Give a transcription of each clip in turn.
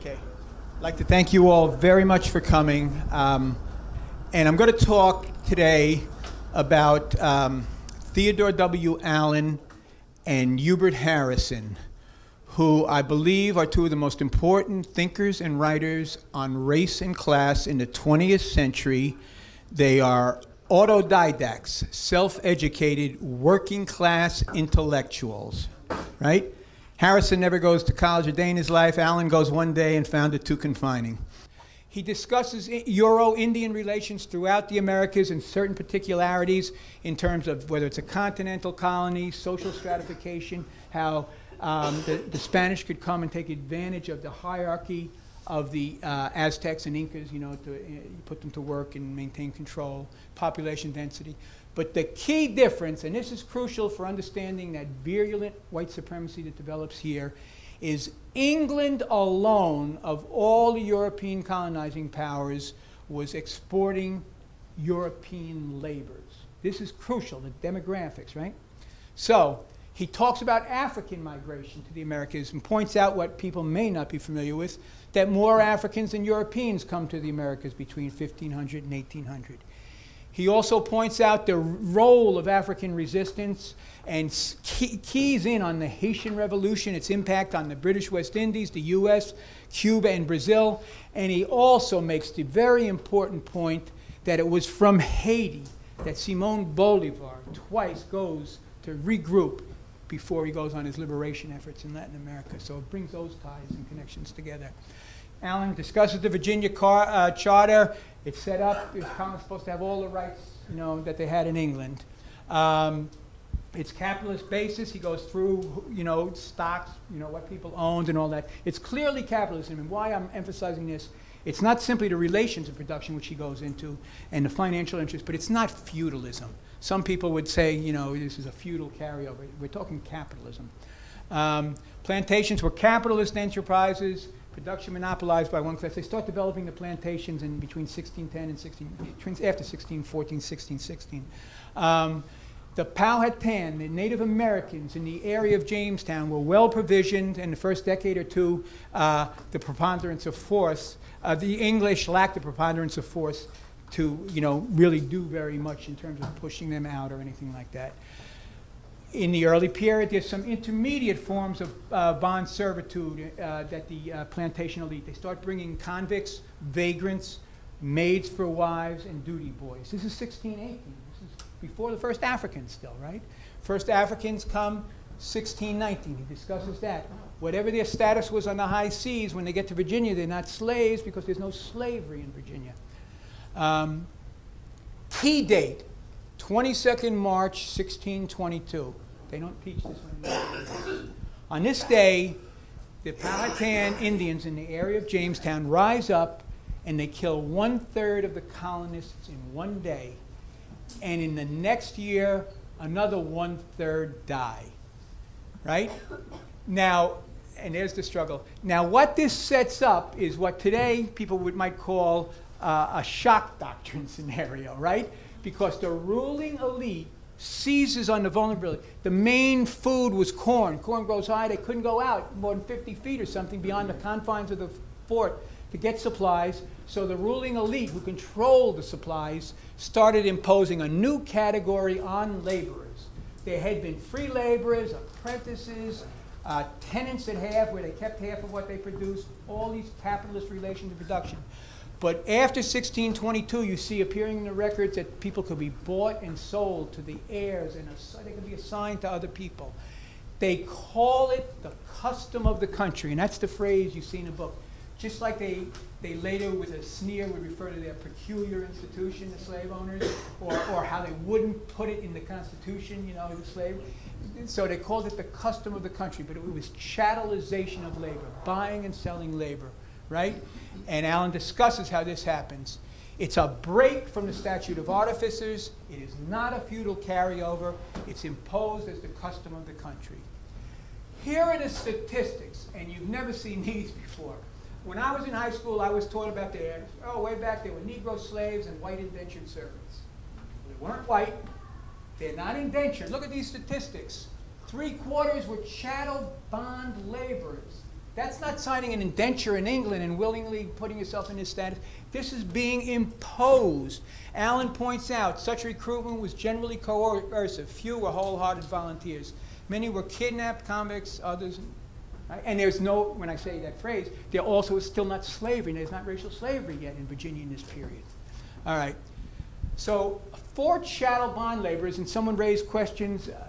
Okay. I'd like to thank you all very much for coming. Um, and I'm going to talk today about um, Theodore W. Allen and Hubert Harrison, who I believe are two of the most important thinkers and writers on race and class in the 20th century. They are autodidacts, self educated, working class intellectuals, right? Harrison never goes to college a day in his life. Allen goes one day and found it too confining. He discusses Euro Indian relations throughout the Americas and certain particularities in terms of whether it's a continental colony, social stratification, how um, the, the, Spanish could come and take advantage of the hierarchy of the uh, Aztecs and Incas, you know, to uh, put them to work and maintain control, population density. But the key difference, and this is crucial for understanding that virulent white supremacy that develops here, is England alone, of all the European colonizing powers, was exporting European laborers. This is crucial, the demographics, right? So he talks about African migration to the Americas and points out what people may not be familiar with, that more Africans than Europeans come to the Americas between 1500 and 1800. He also points out the role of African resistance and keys in on the Haitian Revolution, its impact on the British West Indies, the US, Cuba, and Brazil. And he also makes the very important point that it was from Haiti that Simon Bolivar twice goes to regroup before he goes on his liberation efforts in Latin America. So it brings those ties and connections together. Allen discusses the Virginia Car uh, Charter it's set up, it's supposed to have all the rights, you know, that they had in England. Um, it's capitalist basis. He goes through, you know, stocks, you know, what people owned and all that. It's clearly capitalism. And why I'm emphasizing this, it's not simply the relations of production, which he goes into, and the financial interest, but it's not feudalism. Some people would say, you know, this is a feudal carryover. We're talking capitalism. Um, plantations were capitalist enterprises production monopolized by one class. They start developing the plantations in between 1610 and 16, after 1614, 1616. Um, the Powhatan, the Native Americans in the area of Jamestown were well provisioned in the first decade or two, uh, the preponderance of force. Uh, the English lacked the preponderance of force to, you know, really do very much in terms of pushing them out or anything like that in the early period, there's some intermediate forms of uh, bond servitude uh, that the uh, plantation elite, they start bringing convicts, vagrants, maids for wives, and duty boys. This is 1618. This is before the first Africans still, right? First Africans come 1619. He discusses that. Whatever their status was on the high seas, when they get to Virginia, they're not slaves because there's no slavery in Virginia. Um, key date, 22nd March 1622. They don't teach this one. On this day, the Powhatan Indians in the area of Jamestown rise up and they kill one third of the colonists in one day. And in the next year, another one third die. Right? Now, and there's the struggle. Now, what this sets up is what today people would, might call uh, a shock doctrine scenario, right? Because the ruling elite seizes on the vulnerability. The main food was corn. Corn grows high. They couldn't go out more than 50 feet or something beyond the confines of the fort to get supplies. So the ruling elite, who controlled the supplies, started imposing a new category on laborers. There had been free laborers, apprentices, uh, tenants at half, where they kept half of what they produced, all these capitalist relations of production. But after 1622, you see appearing in the records that people could be bought and sold to the heirs, and they could be assigned to other people. They call it the custom of the country, and that's the phrase you see in the book. Just like they, they later, with a sneer, would refer to their peculiar institution, the slave owners, or, or how they wouldn't put it in the Constitution, you know, the slave. So they called it the custom of the country, but it was chattelization of labor, buying and selling labor right? And Allen discusses how this happens. It's a break from the statute of artificers. It is not a feudal carryover. It's imposed as the custom of the country. Here are the statistics, and you've never seen these before. When I was in high school, I was taught about the, oh, way back there were Negro slaves and white indentured servants. They weren't white. They're not indentured. Look at these statistics. Three quarters were chattel bond laborers. That's not signing an indenture in England and willingly putting yourself in this status. This is being imposed. Allen points out such recruitment was generally coercive. Few were wholehearted volunteers. Many were kidnapped convicts, others. Right? And there's no, when I say that phrase, there also is still not slavery. There's not racial slavery yet in Virginia in this period. All right. So, for chattel bond laborers, and someone raised questions. Uh,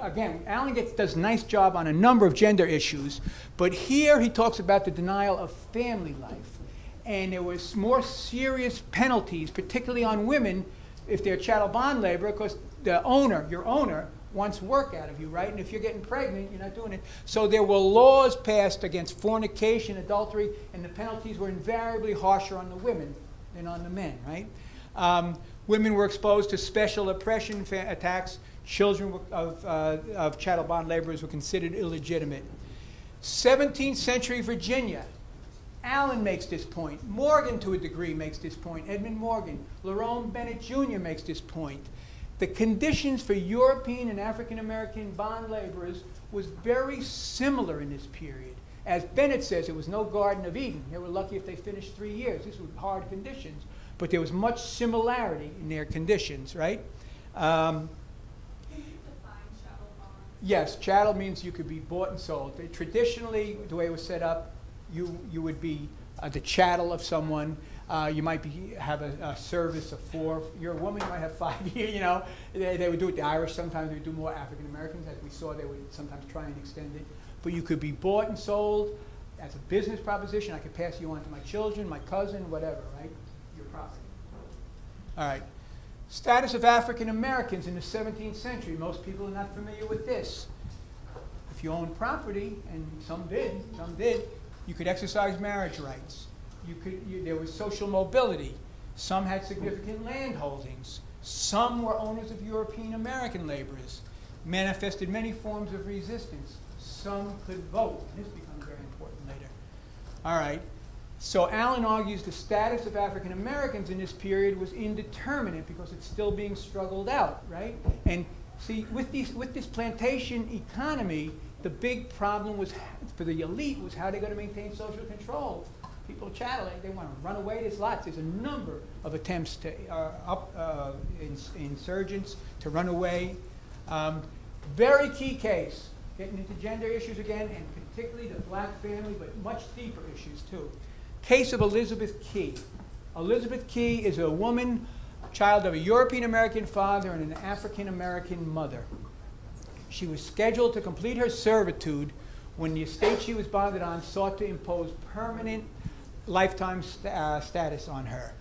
again, Allen gets, does a nice job on a number of gender issues, but here he talks about the denial of family life. And there was more serious penalties, particularly on women, if they're chattel bond labor, because the owner, your owner, wants work out of you, right? And if you're getting pregnant, you're not doing it. So there were laws passed against fornication, adultery, and the penalties were invariably harsher on the women than on the men, right? Um, women were exposed to special oppression attacks. Children of, uh, of chattel bond laborers were considered illegitimate. 17th century Virginia. Allen makes this point. Morgan, to a degree, makes this point. Edmund Morgan. Lerone Bennett Jr. makes this point the conditions for European and African American bond laborers was very similar in this period. As Bennett says, it was no Garden of Eden. They were lucky if they finished three years. These were hard conditions, but there was much similarity in their conditions, right? Um, yes, chattel means you could be bought and sold. Traditionally, the way it was set up, you, you would be uh, the chattel of someone. Uh, you might be, have a, a, service of four. You're a woman, you might have five years, you know. They, they would do it the Irish. Sometimes they would do more African Americans. As we saw, they would sometimes try and extend it. But you could be bought and sold as a business proposition. I could pass you on to my children, my cousin, whatever, right? Your property. All right. Status of African Americans in the 17th century. Most people are not familiar with this. If you own property, and some did, some did, you could exercise marriage rights you could, you, there was social mobility. Some had significant land holdings. Some were owners of European American laborers, manifested many forms of resistance. Some could vote. This becomes very important later. All right. So Allen argues the status of African Americans in this period was indeterminate because it's still being struggled out, right? And see, with, these, with this plantation economy, the big problem was for the elite was how they're going to maintain social control people chattel, they want to run away. There's lots. There's a number of attempts to uh, up uh, ins insurgents to run away. Um, very key case, getting into gender issues again, and particularly the black family, but much deeper issues too. Case of Elizabeth Key. Elizabeth Key is a woman, child of a European American father and an African American mother. She was scheduled to complete her servitude when the estate she was bonded on sought to impose permanent lifetime st uh, status on her.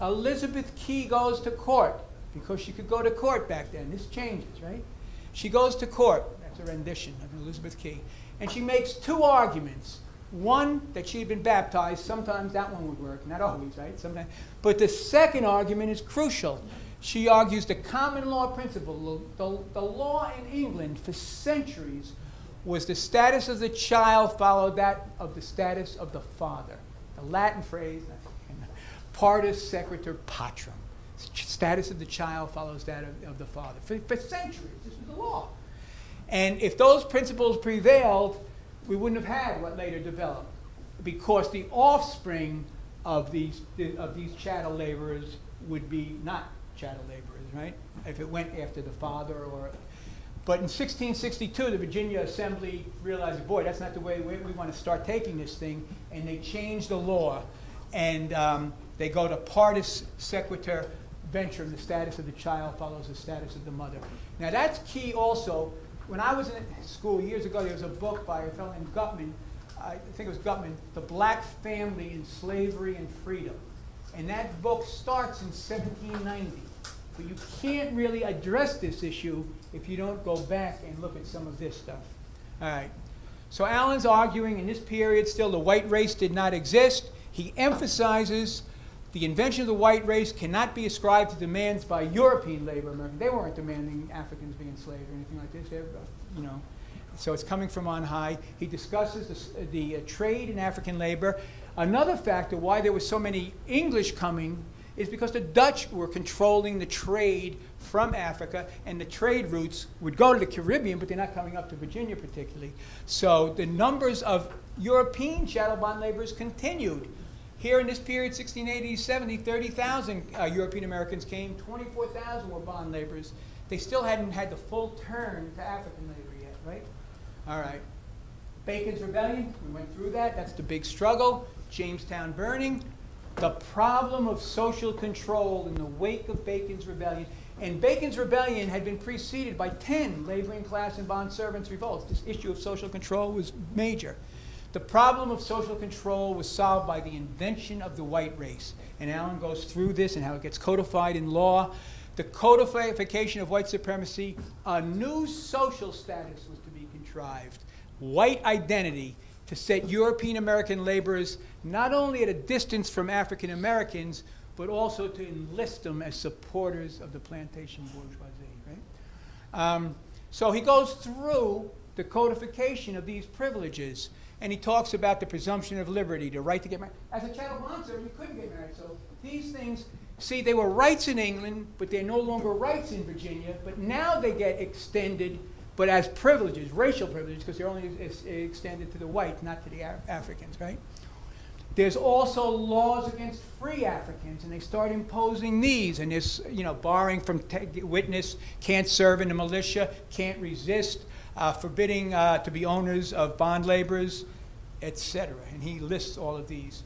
Elizabeth Key goes to court because she could go to court back then. This changes, right? She goes to court. That's a rendition of Elizabeth Key. And she makes two arguments. One, that she had been baptized. Sometimes that one would work. Not always, right? Sometimes. But the second argument is crucial. She argues the common law principle. The, the law in England for centuries was the status of the child followed that of the status of the father The Latin phrase, partus sequitur patrum. Status of the child follows that of, of the father. For, for centuries, this was the law. And if those principles prevailed, we wouldn't have had what later developed, because the offspring of these, of these chattel laborers would be not chattel laborers, right? If it went after the father or but in 1662, the Virginia Assembly realized, boy, that's not the way we, we want to start taking this thing, and they changed the law, and um, they go to partus sequitur ventrem, the status of the child follows the status of the mother. Now that's key also. When I was in school years ago, there was a book by a fellow named Gutman, I think it was Gutman, The Black Family in Slavery and Freedom. And that book starts in 1790. But you can't really address this issue if you don't go back and look at some of this stuff. All right. So Allen's arguing in this period still the white race did not exist. He emphasizes the invention of the white race cannot be ascribed to demands by European labor Americans. They weren't demanding Africans be enslaved or anything like this. They you know, so it's coming from on high. He discusses the, the uh, trade in African labor. Another factor why there were so many English coming is because the Dutch were controlling the trade from Africa, and the trade routes would go to the Caribbean, but they're not coming up to Virginia particularly. So the numbers of European chattel bond laborers continued. Here in this period, 1680 70, 30,000 uh, European Americans came, 24,000 were bond laborers. They still hadn't had the full turn to African labor yet, right? All right. Bacon's Rebellion, we went through that. That's the big struggle. Jamestown burning, the problem of social control in the wake of Bacon's Rebellion. And Bacon's Rebellion had been preceded by 10 laboring class and bond servants' revolts. This issue of social control was major. The problem of social control was solved by the invention of the white race. And Allen goes through this and how it gets codified in law. The codification of white supremacy, a new social status was to be contrived. White identity to set European American laborers not only at a distance from African Americans, but also to enlist them as supporters of the plantation bourgeoisie. Right? Um, so he goes through the codification of these privileges, and he talks about the presumption of liberty, the right to get married. As a chattel servant, you couldn't get married. So these things, see, they were rights in England, but they're no longer rights in Virginia. But now they get extended, but as privileges, racial privileges, because they're only extended to the whites, not to the Af Africans, right? There's also laws against free Africans, and they start imposing these. And there's, you know, barring from witness, can't serve in the militia, can't resist, uh, forbidding uh, to be owners of bond laborers, etc. And he lists all of these.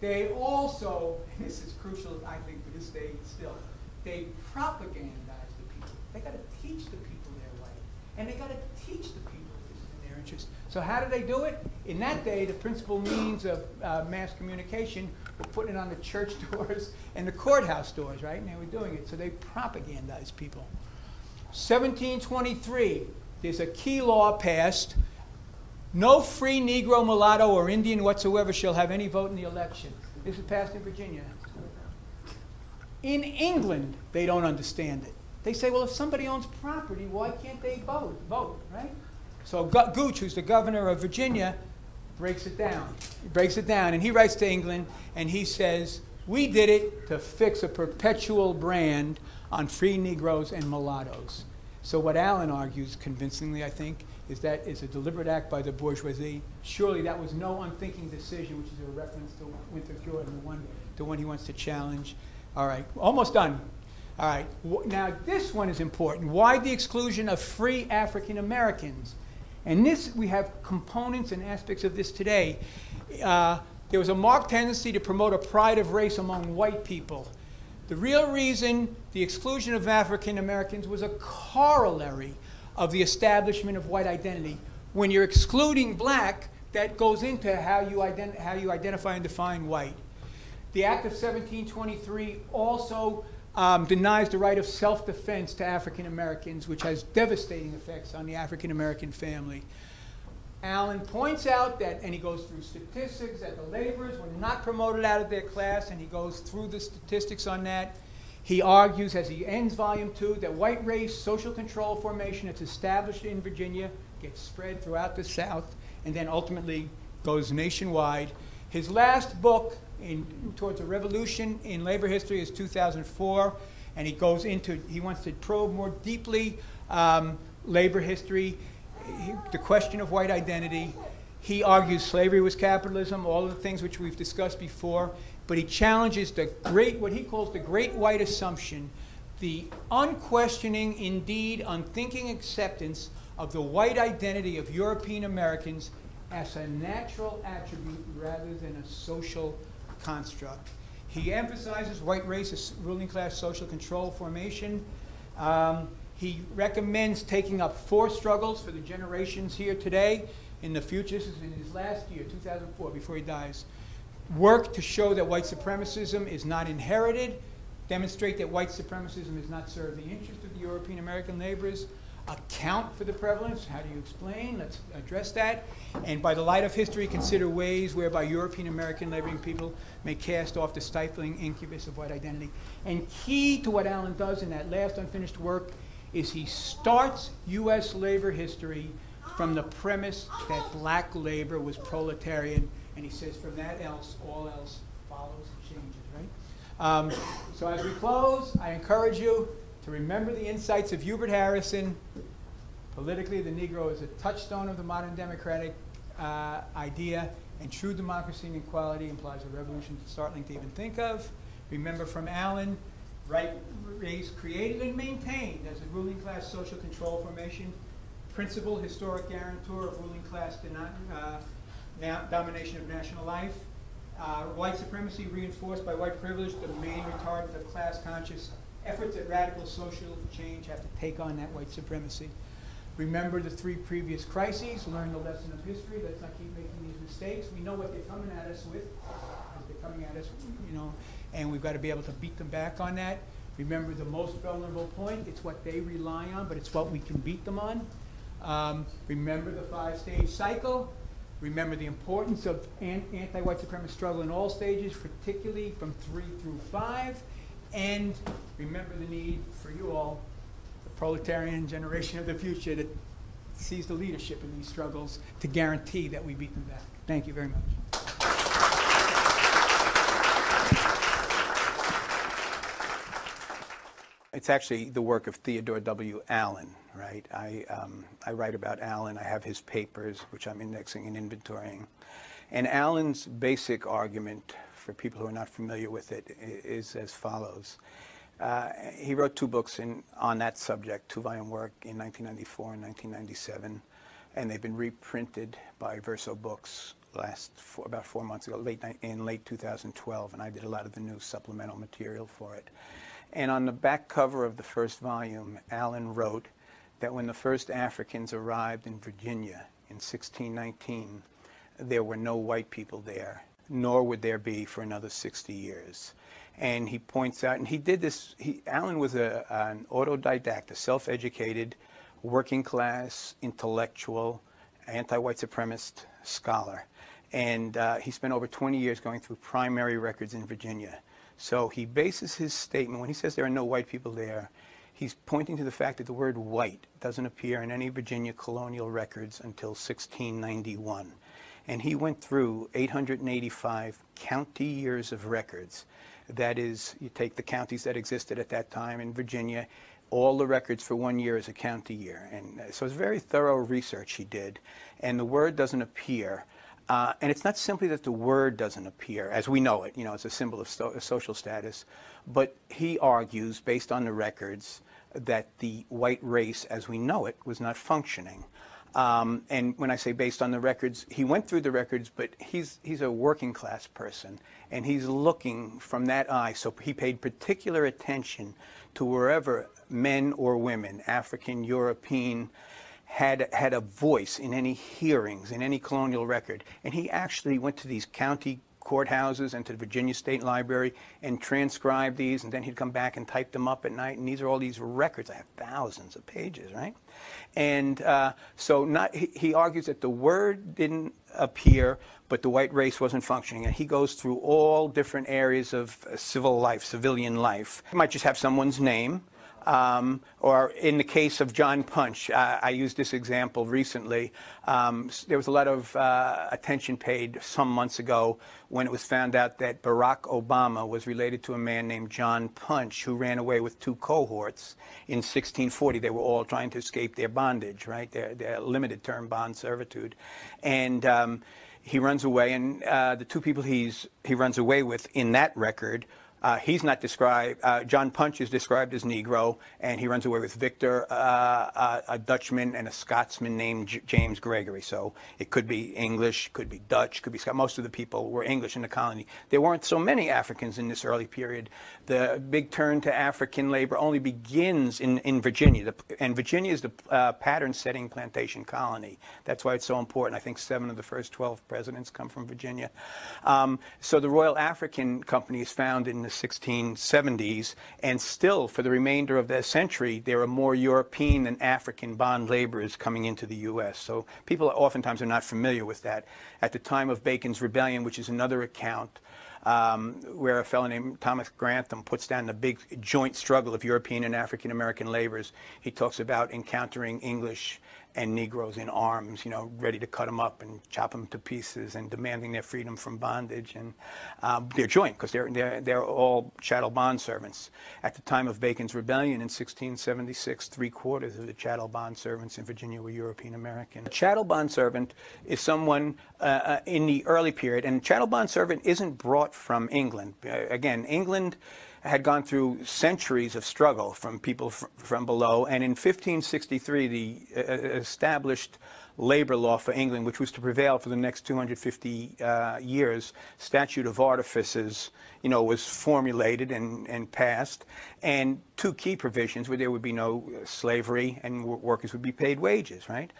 They also, this is crucial, I think, for this day still, they propagandize the people. They got to teach the people their way, and they got to teach the people in their interest. So how do they do it? In that day, the principal means of uh, mass communication were putting it on the church doors and the courthouse doors, right? And they were doing it. So they propagandized people. 1723, there's a key law passed. No free Negro, mulatto, or Indian whatsoever shall have any vote in the election. This is passed in Virginia. In England, they don't understand it. They say, well, if somebody owns property, why can't they vote? Vote, right? So Gooch, who's the governor of Virginia, breaks it down. He breaks it down, and he writes to England, and he says, we did it to fix a perpetual brand on free Negroes and mulattoes. So what Allen argues convincingly, I think, is that it's a deliberate act by the bourgeoisie. Surely that was no unthinking decision, which is a reference to Winthrop Jordan, the one, the one he wants to challenge. All right, almost done. All right, now this one is important. Why the exclusion of free African Americans? And this, we have components and aspects of this today. Uh, there was a marked tendency to promote a pride of race among white people. The real reason the exclusion of African Americans was a corollary of the establishment of white identity. When you're excluding black, that goes into how you, how you identify and define white. The Act of 1723 also um, denies the right of self-defense to African Americans, which has devastating effects on the African American family. Allen points out that, and he goes through statistics, that the laborers were not promoted out of their class, and he goes through the statistics on that. He argues, as he ends volume two, that white race social control formation that's established in Virginia gets spread throughout the South and then ultimately goes nationwide. His last book, in, towards a revolution in labor history is 2004, and he goes into, he wants to probe more deeply um, labor history, he, the question of white identity. He argues slavery was capitalism, all the things which we've discussed before, but he challenges the great, what he calls the great white assumption, the unquestioning, indeed unthinking acceptance of the white identity of European Americans as a natural attribute rather than a social construct. He emphasizes white race as ruling class social control formation. Um, he recommends taking up four struggles for the generations here today. In the future, this is in his last year, 2004, before he dies. Work to show that white supremacism is not inherited, demonstrate that white supremacism has not served the interest of the European American laborers, account for the prevalence. How do you explain? Let's address that. And by the light of history, consider ways whereby European American laboring people may cast off the stifling incubus of white identity. And key to what Allen does in that last unfinished work is he starts U.S. labor history from the premise that black labor was proletarian, and he says from that else, all else follows and changes, right? Um, so as we close, I encourage you to remember the insights of Hubert Harrison. Politically, the Negro is a touchstone of the modern democratic uh, idea, and true democracy and equality implies a revolution startling to even think of. Remember from Allen, white race created and maintained as a ruling class social control formation, principal historic guarantor of ruling class uh, domination of national life, uh, white supremacy reinforced by white privilege, the main retardant of class conscious efforts at radical social change have to take on that white supremacy. Remember the three previous crises, learn the lesson of history, let's not keep making these mistakes. We know what they're coming at us with, they're coming at us, you know, and we've got to be able to beat them back on that. Remember the most vulnerable point, it's what they rely on, but it's what we can beat them on. Um, remember the five-stage cycle. Remember the importance of anti-white supremacist struggle in all stages, particularly from three through five. And remember the need for you all, the proletarian generation of the future, to seize the leadership in these struggles to guarantee that we beat them back. Thank you very much. It's actually the work of Theodore W. Allen, right? I, um, I write about Allen. I have his papers, which I'm indexing and inventorying. And Allen's basic argument, for people who are not familiar with it, is as follows. Uh, he wrote two books in, on that subject, two-volume work in 1994 and 1997, and they've been reprinted by Verso Books last four, about four months ago, late in late 2012, and I did a lot of the new supplemental material for it. And on the back cover of the first volume, Allen wrote that when the first Africans arrived in Virginia in 1619, there were no white people there, nor would there be for another 60 years. And he points out, and he did this, he, Allen was a, an autodidact, a self-educated, working class, intellectual, anti-white supremacist scholar. And uh, he spent over 20 years going through primary records in Virginia so he bases his statement, when he says there are no white people there, he's pointing to the fact that the word white doesn't appear in any Virginia colonial records until 1691. And he went through 885 county years of records. That is, you take the counties that existed at that time in Virginia, all the records for one year is a county year. And uh, so it's very thorough research he did. And the word doesn't appear uh, and it's not simply that the word doesn't appear as we know it, you know, it's a symbol of so social status, but he argues, based on the records, that the white race as we know it was not functioning. Um, and when I say based on the records, he went through the records, but he's, he's a working class person, and he's looking from that eye. So he paid particular attention to wherever men or women, African, European, had, had a voice in any hearings, in any colonial record. And he actually went to these county courthouses and to the Virginia State Library and transcribed these, and then he'd come back and type them up at night. And these are all these records. I have thousands of pages, right? And uh, so not, he, he argues that the word didn't appear, but the white race wasn't functioning. And he goes through all different areas of civil life, civilian life. He might just have someone's name, um, or in the case of John Punch, uh, I used this example recently. Um, there was a lot of uh, attention paid some months ago when it was found out that Barack Obama was related to a man named John Punch who ran away with two cohorts in 1640. They were all trying to escape their bondage, right? Their, their limited term bond servitude. And um, he runs away, and uh, the two people he's, he runs away with in that record uh, he's not described. Uh, John Punch is described as Negro, and he runs away with Victor, uh, uh a Dutchman, and a Scotsman named J James Gregory. So it could be English, could be Dutch, could be Scott. Most of the people were English in the colony. There weren't so many Africans in this early period. The big turn to African labor only begins in, in Virginia, the, and Virginia is the uh, pattern-setting plantation colony. That's why it's so important. I think seven of the first 12 presidents come from Virginia. Um, so the Royal African Company is found in the 1670s, and still for the remainder of that century, there are more European than African bond laborers coming into the U.S. So people oftentimes are not familiar with that. At the time of Bacon's Rebellion, which is another account, um, where a fellow named Thomas Grantham puts down the big joint struggle of European and African American laborers. He talks about encountering English and Negroes in arms, you know, ready to cut them up and chop them to pieces and demanding their freedom from bondage. And um, they're joint because they're, they're, they're all chattel bond servants. At the time of Bacon's Rebellion in 1676, three quarters of the chattel bond servants in Virginia were European American. A chattel bond servant is someone uh, uh, in the early period, and chattel bond servant isn't brought from England. Uh, again, England had gone through centuries of struggle from people fr from below. And in 1563, the uh, uh, established labor law for England, which was to prevail for the next 250 uh, years, statute of artificers, you know, was formulated and, and passed. And two key provisions where there would be no slavery and workers would be paid wages, right?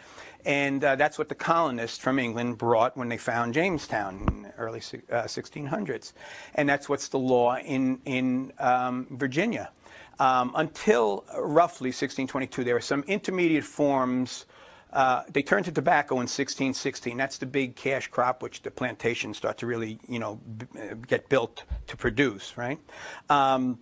And uh, that's what the colonists from England brought when they found Jamestown in the early uh, 1600s. And that's what's the law in, in um, Virginia. Um, until roughly 1622, there were some intermediate forms. Uh, they turned to tobacco in 1616. That's the big cash crop, which the plantations start to really, you know, get built to produce, right? Um,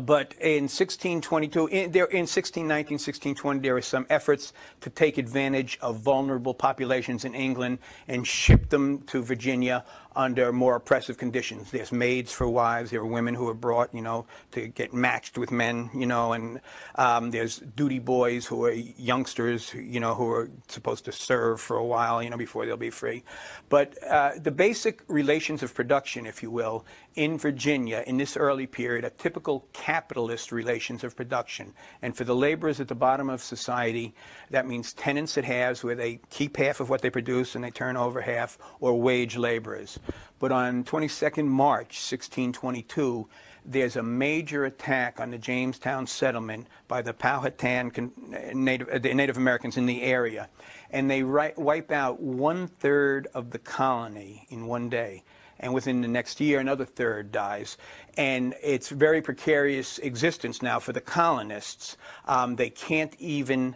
but in 1622, in, there, in 1619, 1620, there were some efforts to take advantage of vulnerable populations in England and ship them to Virginia under more oppressive conditions. There's maids for wives. There are women who are brought, you know, to get matched with men, you know, and um, there's duty boys who are youngsters, you know, who are supposed to serve for a while, you know, before they'll be free. But uh, the basic relations of production, if you will, in Virginia in this early period are typical capitalist relations of production. And for the laborers at the bottom of society, that means tenants at halves where they keep half of what they produce and they turn over half, or wage laborers. But on 22nd March 1622, there's a major attack on the Jamestown settlement by the Powhatan Native, the Native Americans in the area. And they wipe out one third of the colony in one day. And within the next year, another third dies. And it's very precarious existence now for the colonists. Um, they can't even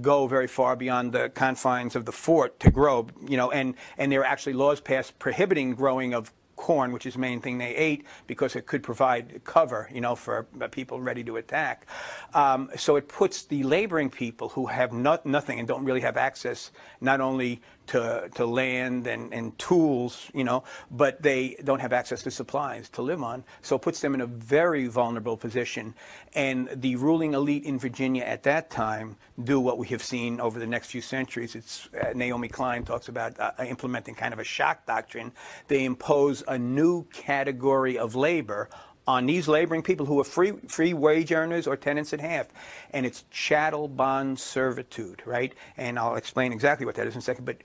go very far beyond the confines of the fort to grow, you know, and, and there are actually laws passed prohibiting growing of corn, which is the main thing they ate, because it could provide cover, you know, for people ready to attack. Um, so it puts the laboring people who have not, nothing and don't really have access not only to, to land and, and tools, you know, but they don't have access to supplies to live on. So it puts them in a very vulnerable position. And the ruling elite in Virginia at that time do what we have seen over the next few centuries. It's uh, Naomi Klein talks about uh, implementing kind of a shock doctrine. They impose a new category of labor on these laboring people who are free, free wage earners or tenants at half. And it's chattel bond servitude, right? And I'll explain exactly what that is in a second. But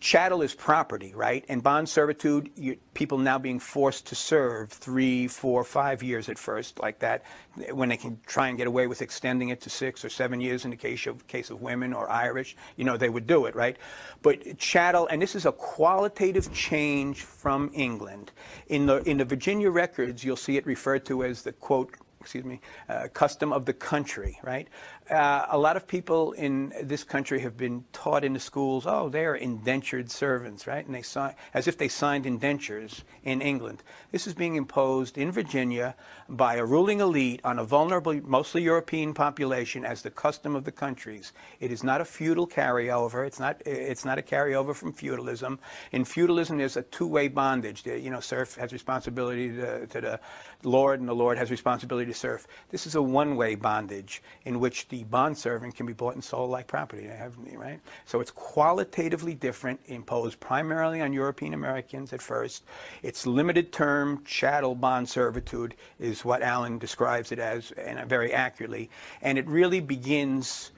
chattel is property, right? And bond servitude, you, people now being forced to serve three, four, five years at first, like that, when they can try and get away with extending it to six or seven years in the case of, case of women or Irish, you know, they would do it, right? But chattel, and this is a qualitative change from England. In the, in the Virginia records, you'll see it referred to as the, quote, excuse me, uh, custom of the country, right? Uh, a lot of people in this country have been taught in the schools, oh, they're indentured servants, right? And they sign, as if they signed indentures in England. This is being imposed in Virginia by a ruling elite on a vulnerable, mostly European population as the custom of the countries. It is not a feudal carryover. It's not, it's not a carryover from feudalism. In feudalism, there's a two-way bondage. You know, serf has responsibility to, to the lord, and the lord has responsibility to serf. This is a one-way bondage in which the bond servant can be bought and sold like property. Have, right? So it's qualitatively different, imposed primarily on European Americans at first. Its limited term chattel bond servitude is what Allen describes it as, and very accurately. And it really begins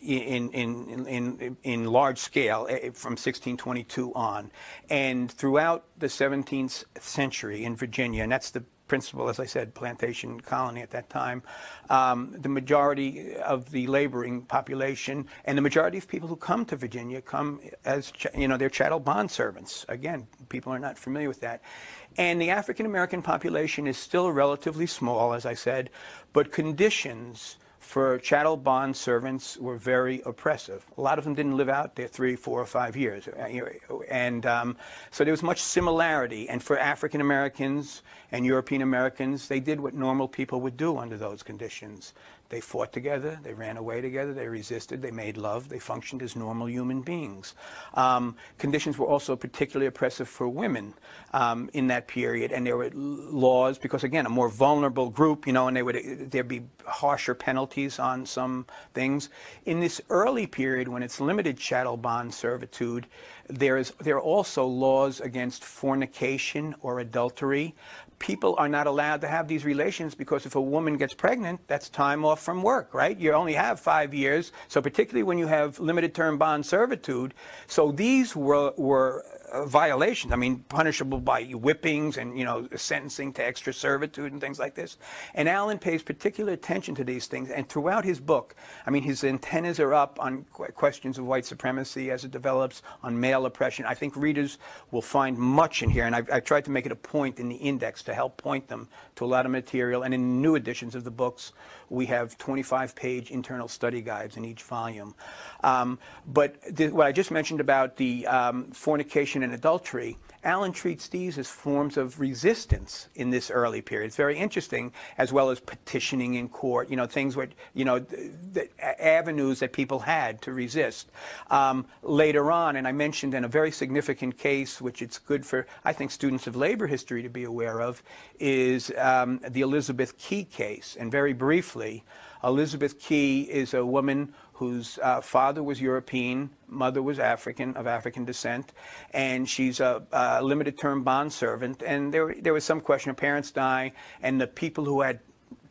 in, in, in, in, large scale eh, from 1622 on. And throughout the 17th century in Virginia, and that's the principal, as I said, plantation colony at that time, um, the majority of the laboring population and the majority of people who come to Virginia come as, you know, they're chattel bond servants. Again, people are not familiar with that. And the African American population is still relatively small, as I said, but conditions for chattel bond servants were very oppressive. A lot of them didn't live out there three, four, or five years. Uh, and um, so there was much similarity. And for African Americans and European Americans, they did what normal people would do under those conditions. They fought together, they ran away together, they resisted, they made love, they functioned as normal human beings. Um, conditions were also particularly oppressive for women um, in that period, and there were laws, because again, a more vulnerable group, you know, and they would, there'd be harsher penalties on some things. In this early period, when it's limited chattel bond servitude, there, is, there are also laws against fornication or adultery people are not allowed to have these relations because if a woman gets pregnant, that's time off from work, right? You only have five years. So particularly when you have limited term bond servitude. So these were, were violations. I mean, punishable by whippings and you know sentencing to extra servitude and things like this. And Allen pays particular attention to these things. And throughout his book, I mean, his antennas are up on questions of white supremacy as it develops, on male oppression. I think readers will find much in here, and I've, I've tried to make it a point in the index to help point them to a lot of material. And in new editions of the books, we have 25-page internal study guides in each volume. Um, but what I just mentioned about the um, fornication and adultery, Allen treats these as forms of resistance in this early period. It's very interesting, as well as petitioning in court, you know, things where, you know, the, the avenues that people had to resist. Um, later on, and I mentioned in a very significant case, which it's good for, I think, students of labor history to be aware of, is um, the Elizabeth Key case. And very briefly, Elizabeth Key is a woman whose uh, father was European, mother was African, of African descent, and she's a, a limited term bond servant. And there, there was some question, her parents die, and the people who had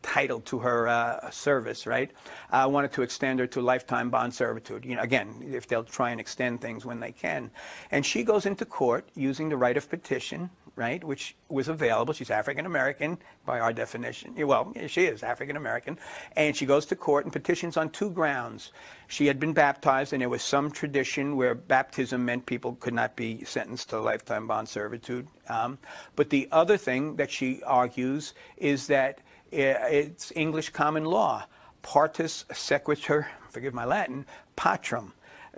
title to her uh, service, right? I uh, wanted to extend her to lifetime bond servitude. You know, again, if they'll try and extend things when they can. And she goes into court using the right of petition, right, which was available. She's African American by our definition. Well, she is African American. And she goes to court and petitions on two grounds. She had been baptized, and there was some tradition where baptism meant people could not be sentenced to lifetime bond servitude. Um, but the other thing that she argues is that it's English common law. Partus sequitur, forgive my Latin, patrum.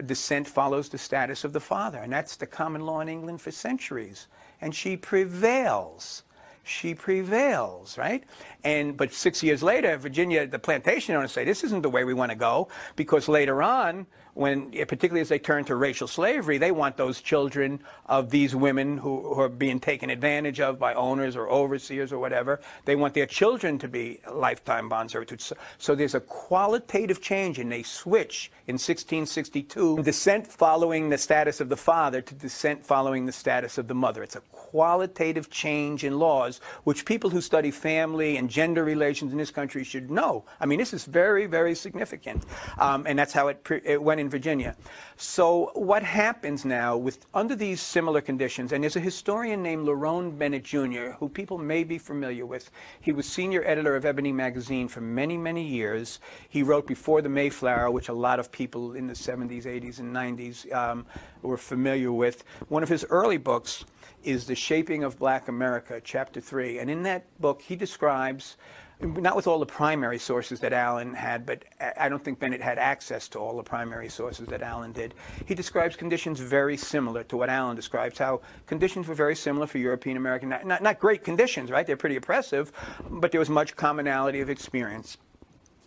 Descent follows the status of the father, and that's the common law in England for centuries and she prevails. She prevails, right? And but six years later, Virginia, the plantation owners say this isn't the way we want to go because later on, when particularly as they turn to racial slavery, they want those children of these women who, who, are being taken advantage of by owners or overseers or whatever. They want their children to be lifetime bond servitude. So, so there's a qualitative change, and they switch in 1662 descent following the status of the father to descent following the status of the mother. It's a qualitative change in laws, which people who study family and gender relations in this country should know. I mean, this is very, very significant, um, and that's how it, it went in Virginia. So what happens now with under these similar conditions, and there's a historian named Lerone Bennett Jr., who people may be familiar with. He was senior editor of Ebony magazine for many, many years. He wrote Before the Mayflower, which a lot of people in the 70s, 80s, and 90s um, were familiar with. One of his early books is The Shaping of Black America, Chapter 3. And in that book, he describes, not with all the primary sources that Allen had, but I don't think Bennett had access to all the primary sources that Allen did. He describes conditions very similar to what Allen describes, how conditions were very similar for European American, not, not, not great conditions, right? They're pretty oppressive, but there was much commonality of experience.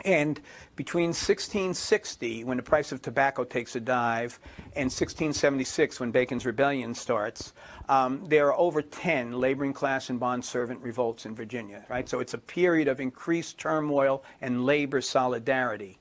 And between 1660, when the price of tobacco takes a dive, and 1676, when Bacon's Rebellion starts, um, there are over 10 laboring class and bond servant revolts in Virginia, right? So it's a period of increased turmoil and labor solidarity.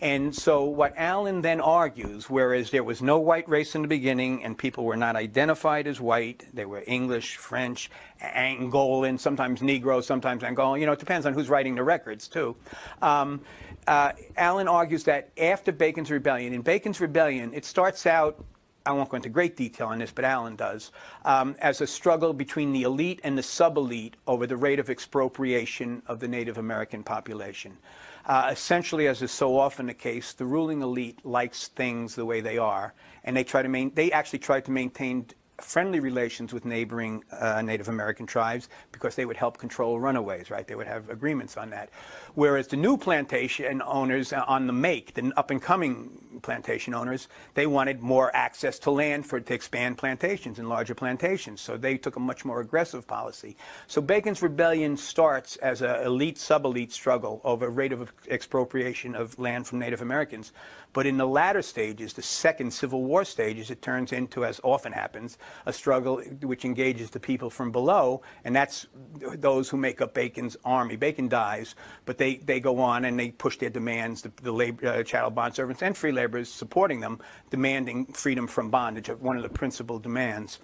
And so what Allen then argues, whereas there was no white race in the beginning and people were not identified as white, they were English, French, Angolan, sometimes Negro, sometimes Angolan, you know, it depends on who's writing the records too. Um, uh, Allen argues that after Bacon's Rebellion, in Bacon's Rebellion, it starts out I won't go into great detail on this, but Allen does, um, as a struggle between the elite and the sub-elite over the rate of expropriation of the Native American population. Uh, essentially, as is so often the case, the ruling elite likes things the way they are, and they try to main, they actually try to maintain friendly relations with neighboring uh, Native American tribes because they would help control runaways, right? They would have agreements on that. Whereas the new plantation owners on the make, the up and coming plantation owners, they wanted more access to land for to expand plantations and larger plantations. So they took a much more aggressive policy. So Bacon's rebellion starts as an elite sub-elite struggle over rate of expropriation of land from Native Americans. But in the latter stages, the second Civil War stages, it turns into, as often happens, a struggle which engages the people from below, and that's those who make up Bacon's army. Bacon dies, but they, they go on and they push their demands, the, the labor, uh, chattel bond servants and free laborers supporting them, demanding freedom from bondage, one of the principal demands.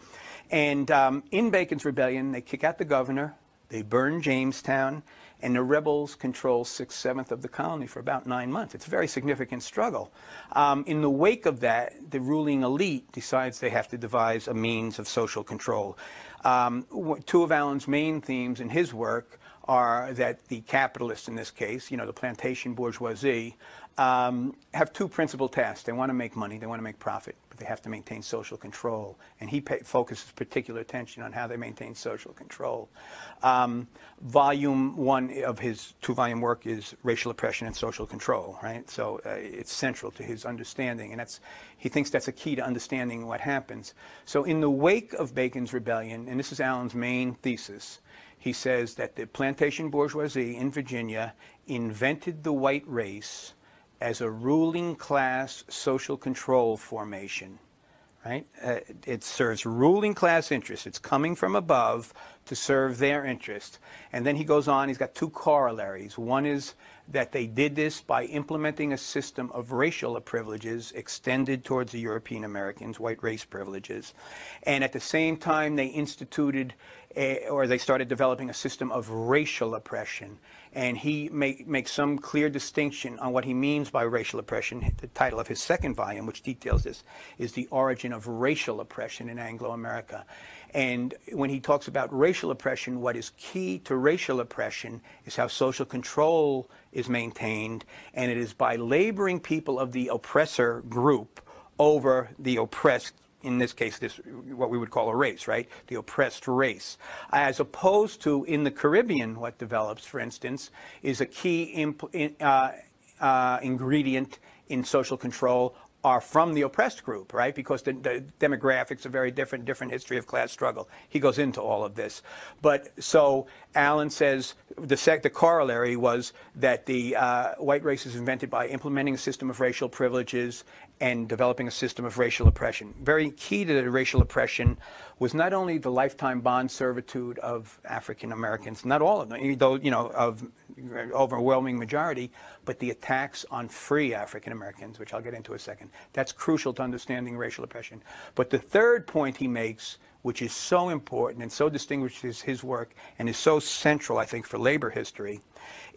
And um, in Bacon's rebellion, they kick out the governor, they burn Jamestown, and the rebels control six seventh of the colony for about nine months. It's a very significant struggle. Um, in the wake of that, the ruling elite decides they have to devise a means of social control. Um, two of Allen's main themes in his work are that the capitalists in this case, you know, the plantation bourgeoisie, um, have two principal tasks. They want to make money, they want to make profit, but they have to maintain social control. And he pay, focuses particular attention on how they maintain social control. Um, volume one of his two-volume work is Racial Oppression and Social Control, right? So uh, it's central to his understanding, and that's he thinks that's a key to understanding what happens. So in the wake of Bacon's rebellion, and this is Allen's main thesis, he says that the plantation bourgeoisie in Virginia invented the white race as a ruling class social control formation. Right? Uh, it serves ruling class interests. It's coming from above to serve their interest. And then he goes on, he's got two corollaries. One is that they did this by implementing a system of racial privileges extended towards the European Americans, white race privileges. And at the same time, they instituted a, or they started developing a system of racial oppression and he make, makes some clear distinction on what he means by racial oppression. The title of his second volume, which details this, is The Origin of Racial Oppression in Anglo-America. And when he talks about racial oppression, what is key to racial oppression is how social control is maintained, and it is by laboring people of the oppressor group over the oppressed in this case, this what we would call a race, right? The oppressed race, as opposed to in the Caribbean, what develops, for instance, is a key uh, uh, ingredient in social control are from the oppressed group, right? Because the, the, demographics are very different, different history of class struggle. He goes into all of this. But so Allen says the, sec, the corollary was that the uh, white race is invented by implementing a system of racial privileges and developing a system of racial oppression. Very key to the racial oppression was not only the lifetime bond servitude of African Americans, not all of them, though, you know, of overwhelming majority, but the attacks on free African Americans, which I'll get into in a second. That's crucial to understanding racial oppression. But the third point he makes, which is so important and so distinguishes his work and is so central, I think, for labor history,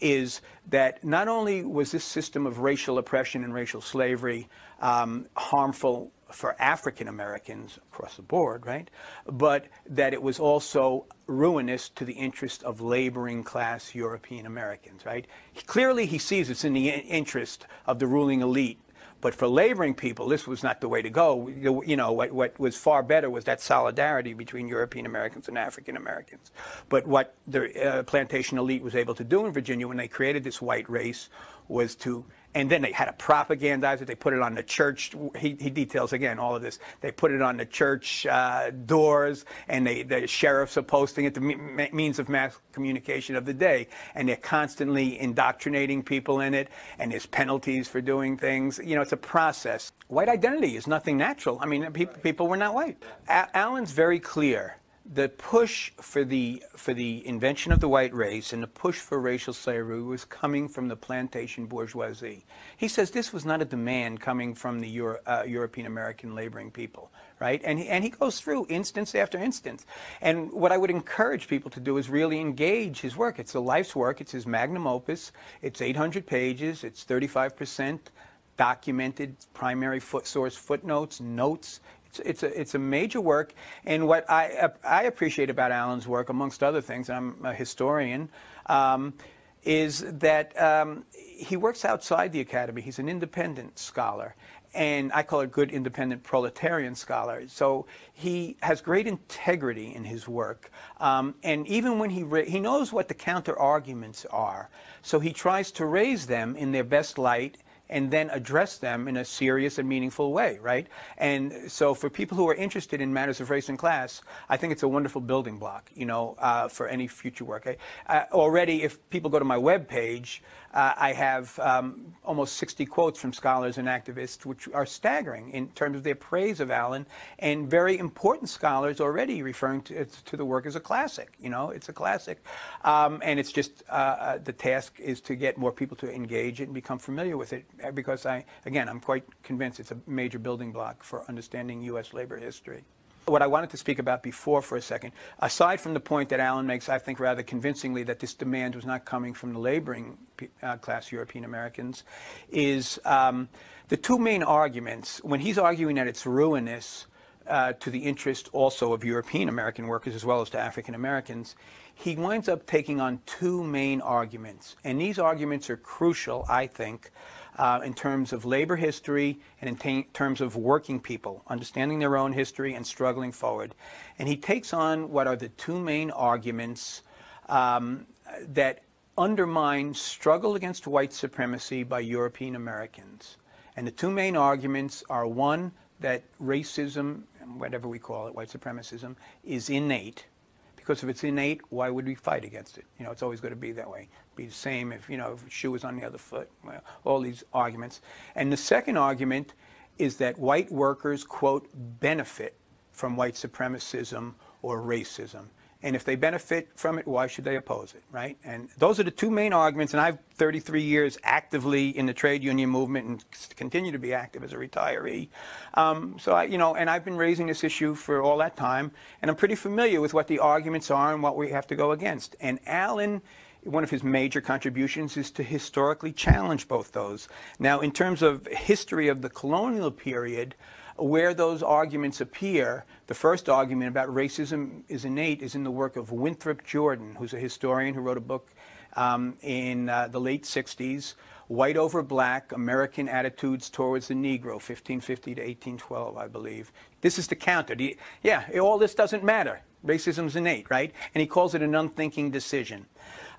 is that not only was this system of racial oppression and racial slavery um, harmful for African Americans across the board, right? But that it was also ruinous to the interest of laboring class European Americans, right? Clearly, he sees it's in the interest of the ruling elite but for laboring people, this was not the way to go. You know, what, what was far better was that solidarity between European Americans and African Americans. But what the uh, plantation elite was able to do in Virginia when they created this white race was to and then they had to propagandize it. They put it on the church. He, he details again all of this. They put it on the church uh, doors, and they, the sheriffs are posting it, the me means of mass communication of the day, and they're constantly indoctrinating people in it. And there's penalties for doing things. You know, it's a process. White identity is nothing natural. I mean, people, people were not white. A Allen's very clear the push for the for the invention of the white race and the push for racial slavery was coming from the plantation bourgeoisie. He says this was not a demand coming from the Euro, uh, European American laboring people, right? And he, and he goes through instance after instance. And what I would encourage people to do is really engage his work. It's a life's work. It's his magnum opus. It's 800 pages. It's 35 percent documented primary foot source footnotes, notes. It's, it's, a, it's a major work, and what I, I appreciate about Allen's work, amongst other things, I'm a historian, um, is that um, he works outside the academy. He's an independent scholar, and I call it good independent proletarian scholar. So he has great integrity in his work, um, and even when he he knows what the counter arguments are, so he tries to raise them in their best light and then address them in a serious and meaningful way, right? And so for people who are interested in matters of race and class, I think it's a wonderful building block, you know, uh, for any future work. I, uh, already, if people go to my web page, uh, I have um, almost 60 quotes from scholars and activists, which are staggering in terms of their praise of Allen, and very important scholars already referring to, to the work as a classic. You know, it's a classic, um, and it's just uh, uh, the task is to get more people to engage it and become familiar with it, because I, again, I'm quite convinced it's a major building block for understanding U.S. labor history. What I wanted to speak about before for a second, aside from the point that Allen makes, I think rather convincingly, that this demand was not coming from the laboring uh, class European Americans, is um, the two main arguments. When he's arguing that it's ruinous uh, to the interest also of European American workers as well as to African Americans, he winds up taking on two main arguments. And these arguments are crucial, I think, uh, in terms of labor history and in terms of working people, understanding their own history and struggling forward. And he takes on what are the two main arguments um, that undermine struggle against white supremacy by European Americans. And the two main arguments are one, that racism, whatever we call it, white supremacism, is innate because if it's innate, why would we fight against it? You know, it's always going to be that way. Be the same if you know if shoe was on the other foot. Well, all these arguments. And the second argument is that white workers quote benefit from white supremacism or racism. And if they benefit from it, why should they oppose it, right? And those are the two main arguments. And I've 33 years actively in the trade union movement and continue to be active as a retiree. Um, so I, you know, and I've been raising this issue for all that time, and I'm pretty familiar with what the arguments are and what we have to go against. And Allen one of his major contributions is to historically challenge both those. Now, in terms of history of the colonial period, where those arguments appear, the first argument about racism is innate is in the work of Winthrop Jordan, who's a historian who wrote a book um, in uh, the late 60s, White Over Black, American Attitudes Towards the Negro, 1550 to 1812, I believe. This is the counter. Yeah, all this doesn't matter. Racism's innate, right? And he calls it an unthinking decision.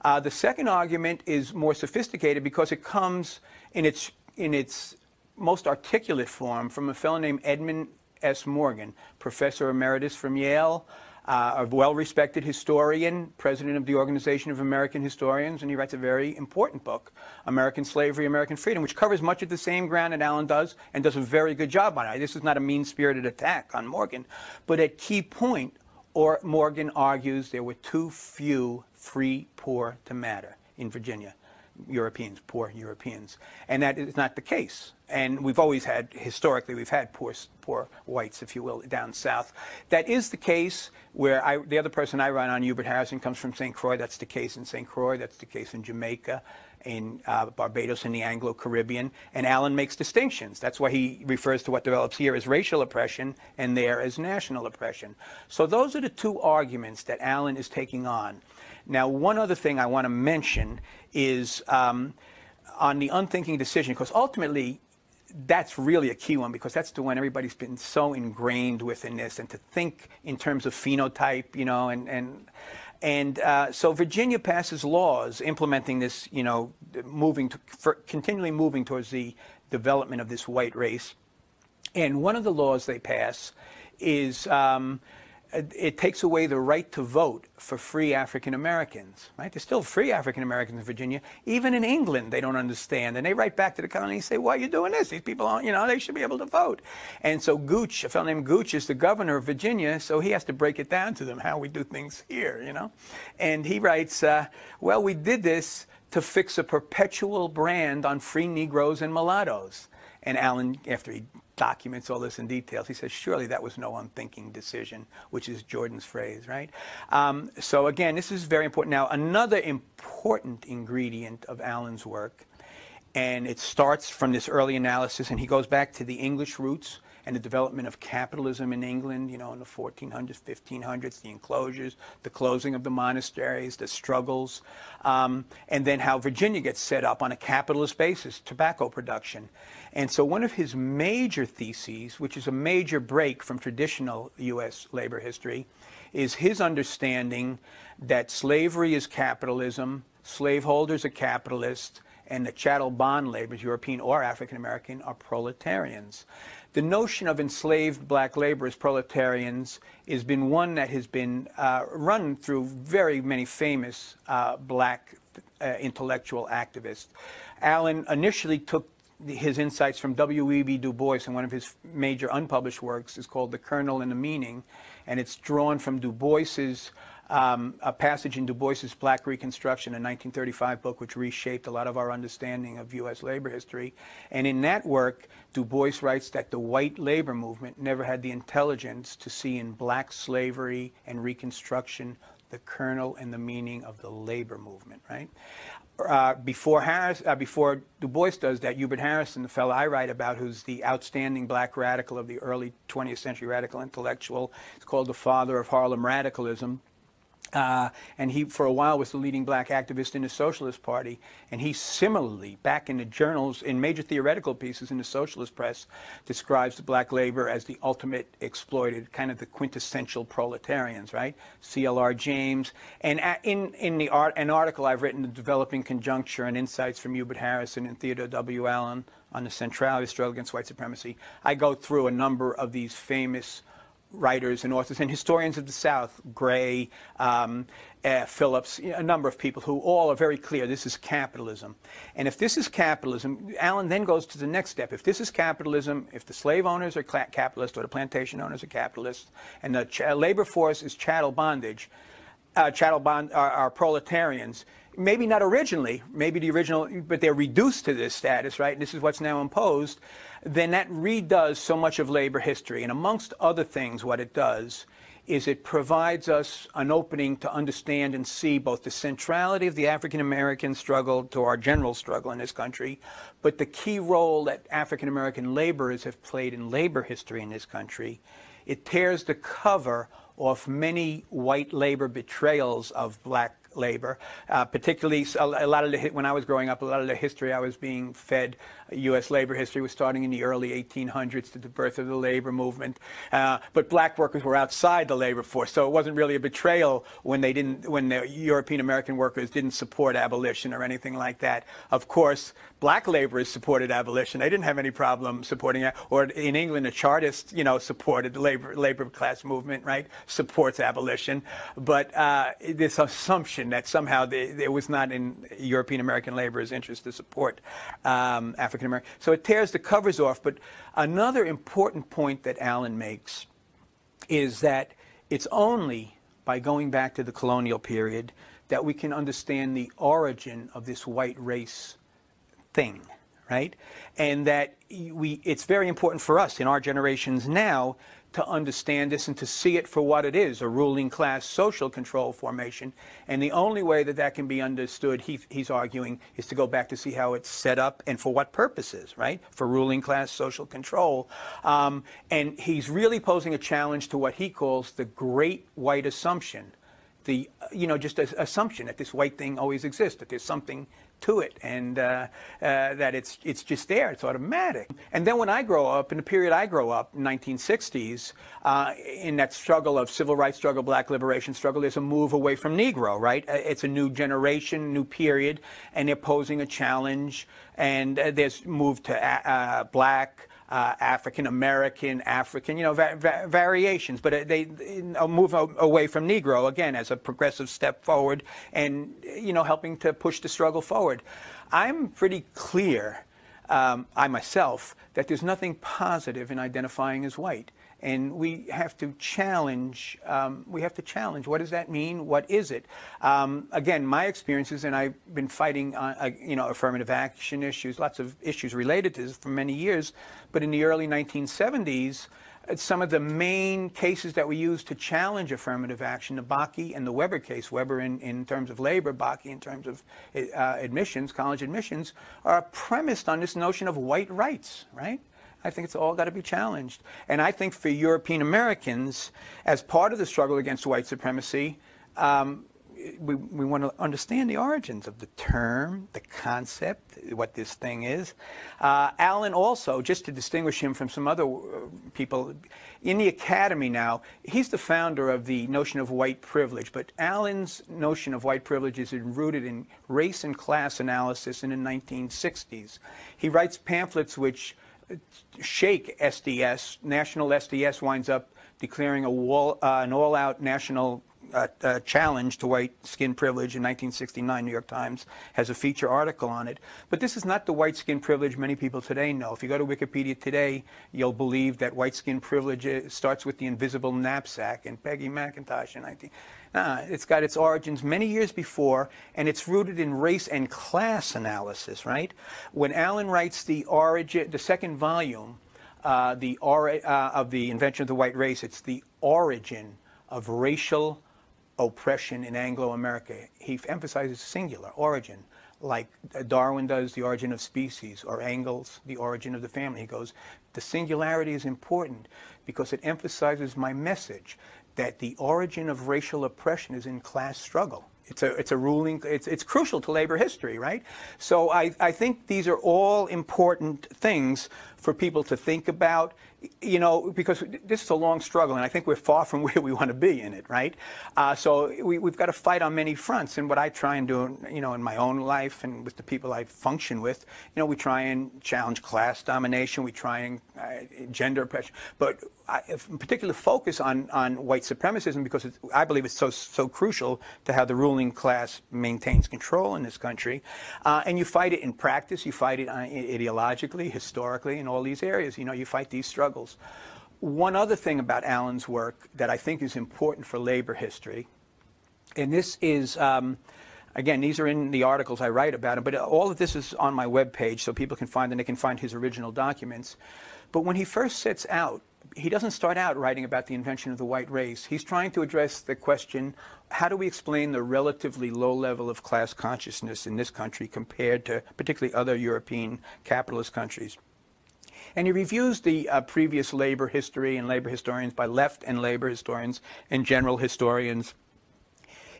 Uh, the second argument is more sophisticated because it comes in its, in its most articulate form from a fellow named Edmund S. Morgan, professor emeritus from Yale, uh, a well-respected historian, president of the Organization of American Historians, and he writes a very important book, American Slavery, American Freedom, which covers much of the same ground that Allen does and does a very good job on it. This is not a mean-spirited attack on Morgan, but at key point, or Morgan argues there were too few free poor to matter in Virginia. Europeans, poor Europeans. And that is not the case. And we've always had, historically, we've had poor, poor whites, if you will, down south. That is the case where I, the other person I run on, Hubert Harrison, comes from St. Croix. That's the case in St. Croix. That's the case in Jamaica, in uh, Barbados, in the Anglo-Caribbean. And Allen makes distinctions. That's why he refers to what develops here as racial oppression and there as national oppression. So those are the two arguments that Allen is taking on. Now, one other thing I want to mention is um, on the unthinking decision, because ultimately that's really a key one because that's the one everybody's been so ingrained within this and to think in terms of phenotype, you know, and, and, and uh, so Virginia passes laws implementing this, you know, moving to, continually moving towards the development of this white race. And one of the laws they pass is um, it takes away the right to vote for free African Americans. Right? There's still free African Americans in Virginia. Even in England, they don't understand, and they write back to the colony and say, "Why are you doing this? These people, aren't, you know, they should be able to vote." And so Gooch, a fellow named Gooch, is the governor of Virginia, so he has to break it down to them how we do things here, you know. And he writes, uh, "Well, we did this to fix a perpetual brand on free Negroes and mulattoes." And Allen, after he documents all this in details. He says, surely that was no unthinking decision, which is Jordan's phrase, right? Um, so again, this is very important. Now, another important ingredient of Allen's work, and it starts from this early analysis, and he goes back to the English roots and the development of capitalism in England, you know, in the 1400s, 1500s, the enclosures, the closing of the monasteries, the struggles, um, and then how Virginia gets set up on a capitalist basis, tobacco production. And so one of his major theses, which is a major break from traditional U.S. labor history, is his understanding that slavery is capitalism, slaveholders are capitalists, and the chattel bond laborers, European or African American, are proletarians. The notion of enslaved black labor as proletarians has been one that has been uh, run through very many famous uh, black uh, intellectual activists. Allen initially took his insights from W.E.B. Du Bois, and one of his major unpublished works is called The Kernel and the Meaning, and it's drawn from Du Bois's um, a passage in Du Bois's Black Reconstruction, a 1935 book which reshaped a lot of our understanding of U.S. labor history. And in that work, Du Bois writes that the white labor movement never had the intelligence to see in black slavery and Reconstruction the kernel and the meaning of the labor movement, right? Uh, before Harris, uh, before Du Bois does that, Hubert Harrison, the fellow I write about, who's the outstanding black radical of the early 20th century radical intellectual, is called the father of Harlem radicalism. Uh, and he, for a while, was the leading black activist in the Socialist Party. And he similarly, back in the journals, in major theoretical pieces in the Socialist press, describes the black labor as the ultimate exploited, kind of the quintessential proletarians, right? C.L.R. James. And in, in the art, an article I've written, The Developing Conjuncture and Insights from Hubert Harrison and Theodore W. Allen on the centrality of struggle against white supremacy, I go through a number of these famous writers and authors and historians of the South, Gray, um, uh, Phillips, a number of people who all are very clear this is capitalism. And if this is capitalism, Allen then goes to the next step. If this is capitalism, if the slave owners are capitalists or the plantation owners are capitalists, and the labor force is chattel bondage, uh, chattel bond are, are proletarians, maybe not originally, maybe the original, but they're reduced to this status, right? And this is what's now imposed. Then that redoes so much of labor history. And amongst other things, what it does is it provides us an opening to understand and see both the centrality of the African American struggle to our general struggle in this country, but the key role that African American laborers have played in labor history in this country. It tears the cover off many white labor betrayals of black labor, uh, particularly a, lot of the, when I was growing up, a lot of the history I was being fed, U.S. labor history was starting in the early 1800s to the birth of the labor movement. Uh, but black workers were outside the labor force, so it wasn't really a betrayal when they didn't, when the European American workers didn't support abolition or anything like that. Of course, black laborers supported abolition. They didn't have any problem supporting it. Or in England, the Chartists, you know, supported the labor labor class movement, right? Supports abolition. But uh, this assumption that somehow it was not in European American laborers' interest to support um, African American. So it tears the covers off. But another important point that Allen makes is that it's only by going back to the colonial period that we can understand the origin of this white race thing, right? And that we, it's very important for us in our generations now to understand this and to see it for what it is, a ruling class social control formation. And the only way that that can be understood, he, he's arguing, is to go back to see how it's set up and for what purposes, right? For ruling class social control. Um, and he's really posing a challenge to what he calls the great white assumption. The, you know, just an assumption that this white thing always exists, that there's something to it and uh, uh, that it's, it's just there, it's automatic. And then when I grow up, in the period I grow up, 1960s, uh, in that struggle of civil rights struggle, black liberation struggle, there's a move away from Negro, right? Uh, it's a new generation, new period, and they're posing a challenge, and uh, there's move to uh, black, uh, African American, African, you know, va va variations, but they, they move away from Negro again as a progressive step forward, and you know, helping to push the struggle forward. I'm pretty clear, um, I myself, that there's nothing positive in identifying as white and we have to challenge. Um, we have to challenge. What does that mean? What is it? Um, again, my experiences, and I've been fighting, on, uh, you know, affirmative action issues, lots of issues related to this for many years. But in the early 1970s, uh, some of the main cases that we use to challenge affirmative action, the Bakke and the Weber case, Weber in, in terms of labor, Bakke in terms of uh, admissions, college admissions, are premised on this notion of white rights, right? I think it's all got to be challenged. And I think for European Americans, as part of the struggle against white supremacy, um, we, we want to understand the origins of the term, the concept, what this thing is. Uh, Allen also, just to distinguish him from some other uh, people, in the academy now, he's the founder of the notion of white privilege, but Allen's notion of white privilege is rooted in race and class analysis in the 1960s. He writes pamphlets which shake SDS. National SDS winds up declaring a wall, uh, an all-out national uh, uh, challenge to white skin privilege in 1969. New York Times has a feature article on it. But this is not the white skin privilege many people today know. If you go to Wikipedia today, you'll believe that white skin privilege uh, starts with the invisible knapsack and Peggy McIntosh in 19. Uh, it's got its origins many years before, and it's rooted in race and class analysis, right? When Allen writes the origin, the second volume, uh, the or, uh, of the invention of the white race, it's the origin of racial oppression in Anglo-America. He emphasizes singular origin, like Darwin does the origin of species, or Engels the origin of the family. He goes, the singularity is important because it emphasizes my message that the origin of racial oppression is in class struggle. It's a, it's a ruling, it's, it's crucial to labor history, right? So I, I think these are all important things for people to think about you know, because this is a long struggle, and I think we're far from where we want to be in it, right? Uh, so we, we've got to fight on many fronts. And what I try and do, you know, in my own life and with the people I function with, you know, we try and challenge class domination, we try and uh, gender oppression, but I, particular focus on, on white supremacism because I believe it's so so crucial to how the ruling class maintains control in this country. Uh, and you fight it in practice, you fight it uh, ideologically, historically, in all these areas. You know, you fight these struggles struggles. One other thing about Allen's work that I think is important for labor history, and this is, um, again, these are in the articles I write about him, but all of this is on my webpage so people can find and they can find his original documents. But when he first sets out, he doesn't start out writing about the invention of the white race. He's trying to address the question, how do we explain the relatively low level of class consciousness in this country compared to particularly other European capitalist countries? And he reviews the uh, previous labor history and labor historians by left and labor historians and general historians.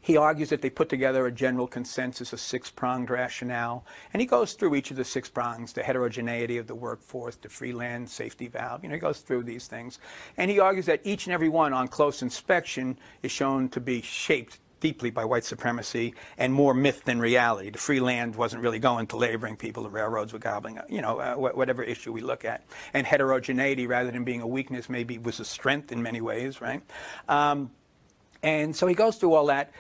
He argues that they put together a general consensus, a six-pronged rationale, and he goes through each of the six prongs, the heterogeneity of the workforce, the free land safety valve, you know, he goes through these things. And he argues that each and every one on close inspection is shown to be shaped deeply by white supremacy and more myth than reality. The free land wasn't really going to laboring people. The railroads were gobbling, you know, uh, whatever issue we look at. And heterogeneity, rather than being a weakness, maybe was a strength in many ways, right? Um, and so he goes through all that,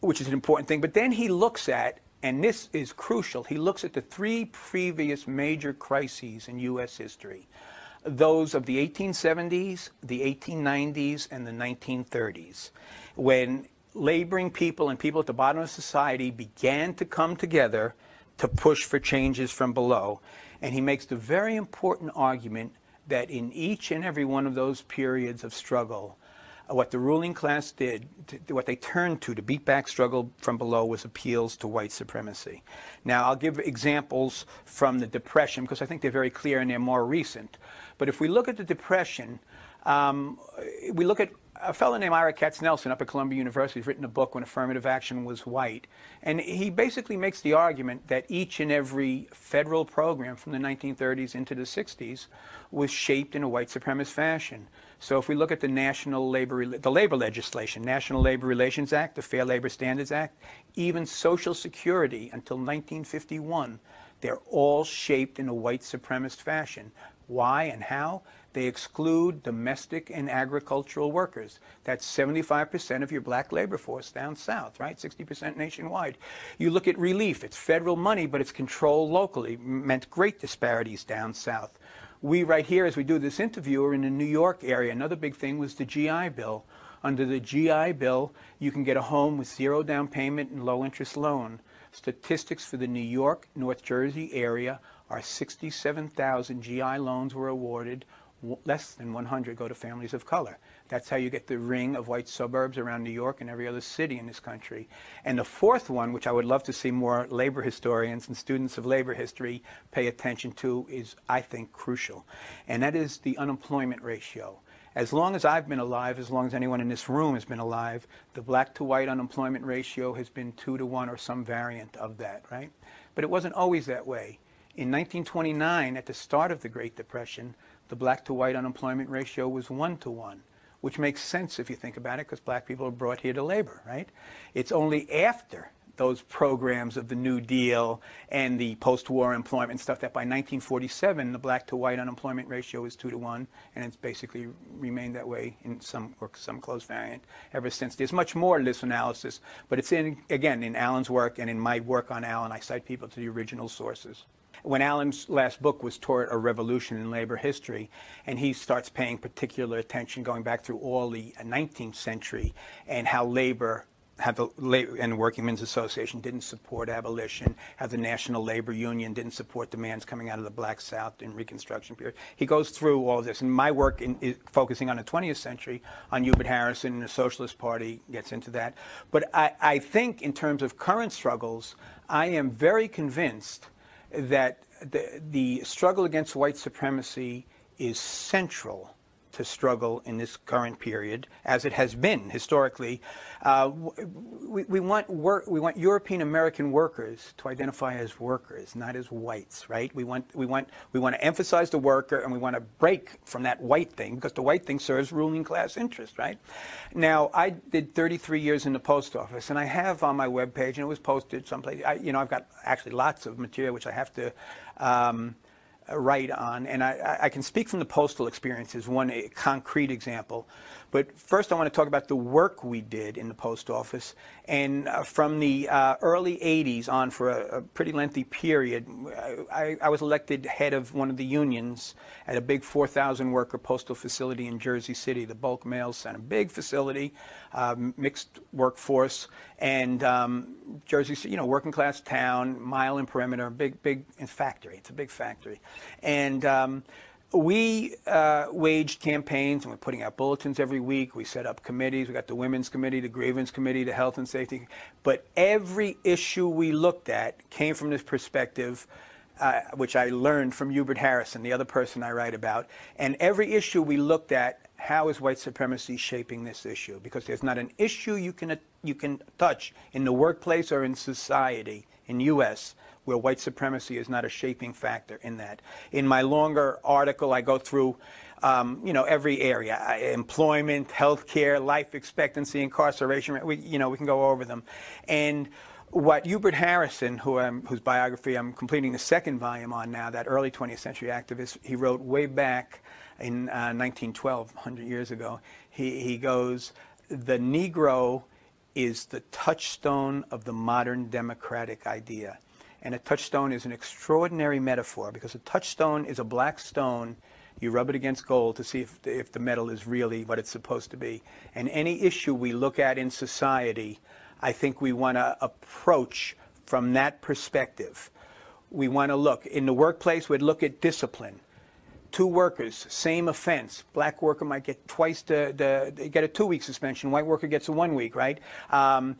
which is an important thing. But then he looks at, and this is crucial, he looks at the three previous major crises in U.S. history those of the 1870s, the 1890s, and the 1930s, when laboring people and people at the bottom of society began to come together to push for changes from below. And he makes the very important argument that in each and every one of those periods of struggle, what the ruling class did, to, what they turned to to beat back struggle from below was appeals to white supremacy. Now, I'll give examples from the Depression because I think they're very clear and they're more recent. But if we look at the Depression, um, we look at a fellow named Ira Katznelson up at Columbia University has written a book when affirmative action was white. And he basically makes the argument that each and every federal program from the 1930s into the 60s was shaped in a white supremacist fashion. So if we look at the national labor, the labor legislation, National Labor Relations Act, the Fair Labor Standards Act, even Social Security until 1951, they're all shaped in a white supremacist fashion. Why and how? They exclude domestic and agricultural workers. That's 75% of your black labor force down south, right? 60% nationwide. You look at relief, it's federal money, but it's controlled locally, meant great disparities down south. We, right here, as we do this interview, are in the New York area. Another big thing was the GI Bill. Under the GI Bill, you can get a home with zero down payment and low interest loan. Statistics for the New York, North Jersey area are 67,000 GI loans were awarded, less than 100 go to families of color. That's how you get the ring of white suburbs around New York and every other city in this country. And the fourth one, which I would love to see more labor historians and students of labor history pay attention to, is, I think, crucial. And that is the unemployment ratio. As long as I've been alive, as long as anyone in this room has been alive, the black to white unemployment ratio has been two to one or some variant of that, right? But it wasn't always that way. In 1929, at the start of the Great Depression, the black to white unemployment ratio was one to one which makes sense if you think about it, because black people are brought here to labor, right? It's only after those programs of the New Deal and the post-war employment stuff that by 1947 the black to white unemployment ratio is two to one, and it's basically remained that way in some or some close variant ever since. There's much more to this analysis, but it's in again in Allen's work and in my work on Allen. I cite people to the original sources when Allen's last book was Toward a Revolution in Labor History, and he starts paying particular attention going back through all the uh, 19th century and how labor how the labor and Working Men's Association didn't support abolition, how the National Labor Union didn't support demands coming out of the Black South in Reconstruction period. He goes through all this, and my work in, is focusing on the 20th century, on Hubert Harrison and the Socialist Party gets into that. But I, I think in terms of current struggles, I am very convinced that the, the struggle against white supremacy is central to struggle in this current period, as it has been historically. Uh, we, we, want work, we want European American workers to identify as workers, not as whites, right? We want, we want, we want to emphasize the worker and we want to break from that white thing because the white thing serves ruling class interest, right? Now, I did 33 years in the post office and I have on my webpage, and it was posted someplace, I, you know, I've got actually lots of material which I have to, um, write on, and I, I, can speak from the postal experience as one concrete example. But first, I want to talk about the work we did in the post office. And uh, from the uh, early 80s on, for a, a pretty lengthy period, I, I, was elected head of one of the unions at a big 4,000 worker postal facility in Jersey City, the Bulk Mail Center. Big facility, uh, mixed workforce, and um, Jersey, City, you know, working class town, mile in perimeter, big, big factory. It's a big factory. And um, we uh, waged campaigns and we're putting out bulletins every week. We set up committees. We got the Women's Committee, the Grievance Committee, the Health and Safety. But every issue we looked at came from this perspective, uh, which I learned from Hubert Harrison, the other person I write about. And every issue we looked at, how is white supremacy shaping this issue? Because there's not an issue you can, you can touch in the workplace or in society in U.S where white supremacy is not a shaping factor in that. In my longer article, I go through um, you know, every area, uh, employment, healthcare, life expectancy, incarceration, we, you know, we can go over them. And what Hubert Harrison, who I'm, whose biography I'm completing the second volume on now, that early 20th century activist, he wrote way back in uh, 1912, 100 years ago, he, he goes, the Negro is the touchstone of the modern democratic idea. And a touchstone is an extraordinary metaphor because a touchstone is a black stone. You rub it against gold to see if, if the metal is really what it's supposed to be. And any issue we look at in society, I think we want to approach from that perspective. We want to look. In the workplace, we'd look at discipline two workers, same offense. Black worker might get twice the, the get a two-week suspension. White worker gets a one-week, right? Um,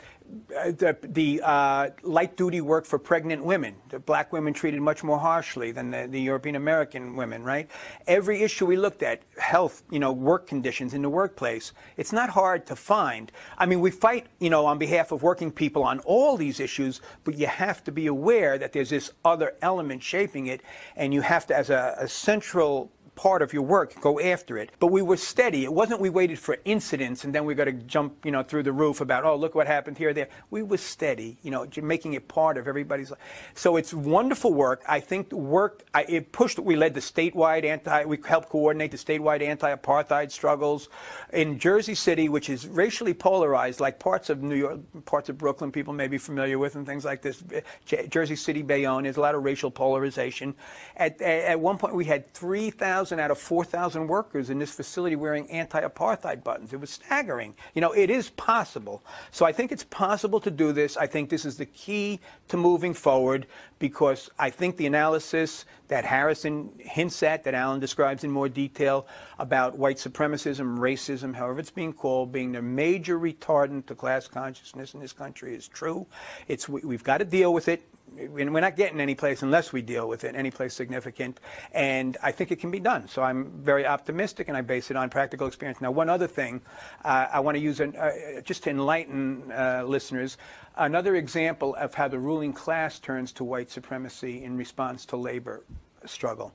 the, the uh, light-duty work for pregnant women. The black women treated much more harshly than the, the European American women, right? Every issue we looked at, health, you know, work conditions in the workplace, it's not hard to find. I mean, we fight, you know, on behalf of working people on all these issues, but you have to be aware that there's this other element shaping it, and you have to, as a, a central part of your work, go after it. But we were steady. It wasn't we waited for incidents and then we got to jump, you know, through the roof about, oh, look what happened here, there. We were steady, you know, making it part of everybody's life. So it's wonderful work. I think work, I, it pushed, we led the statewide anti, we helped coordinate the statewide anti-apartheid struggles. In Jersey City, which is racially polarized, like parts of New York, parts of Brooklyn, people may be familiar with and things like this. Jersey City, Bayonne, there's a lot of racial polarization. At, at one point, we had 3,000 2,000 out of 4,000 workers in this facility wearing anti-apartheid buttons. It was staggering. You know, it is possible. So I think it's possible to do this. I think this is the key to moving forward because I think the analysis that Harrison hints at, that Allen describes in more detail about white supremacism, racism, however it's being called, being the major retardant to class consciousness in this country is true. It's, we, we've got to deal with it we're not getting any place unless we deal with it, any place significant. And I think it can be done. So I'm very optimistic, and I base it on practical experience. Now, one other thing uh, I want to use an, uh, just to enlighten uh, listeners. Another example of how the ruling class turns to white supremacy in response to labor struggle.